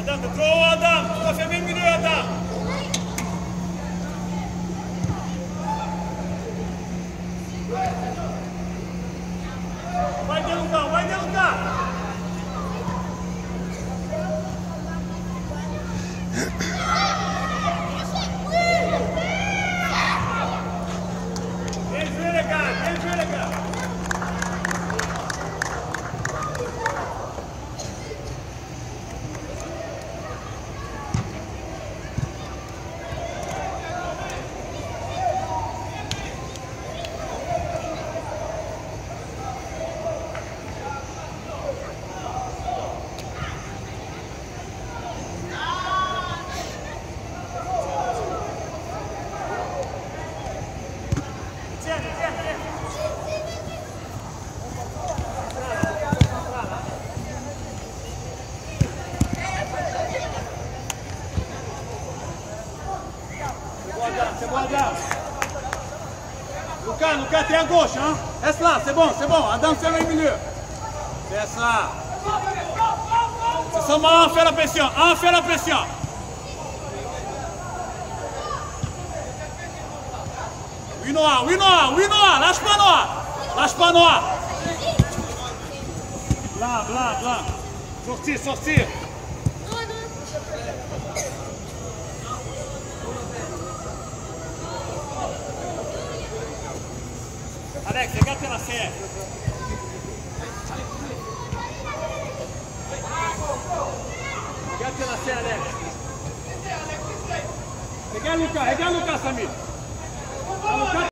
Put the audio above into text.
Another thrower. Lucas, Lucas, t'es à gauche, hein Reste là, c'est bon, c'est bon. Adam, c'est le milieu. C'est ça. C'est seulement un la pression, un fait la pression. Oui, Noah, oui, Noah, oui, Noah, lâche pas Noah. Lâche pas Noah. Là, là, là. Sortir, sortir. Alex, regarde la serre. Regarde la serre, Alex? Regarde Lucas, regarde Lucas, Samir? Lucas